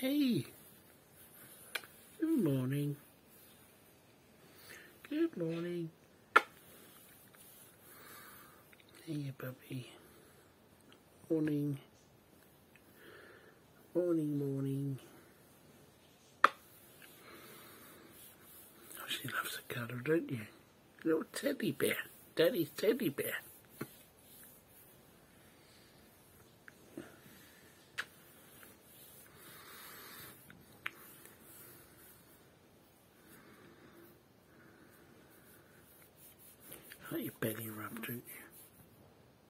Hey. Good morning. Good morning. Hey, puppy. Morning. Morning, morning. Oh, she loves a cuddle, don't you? Little teddy bear. Daddy's teddy bear. Let your belly rub, don't you?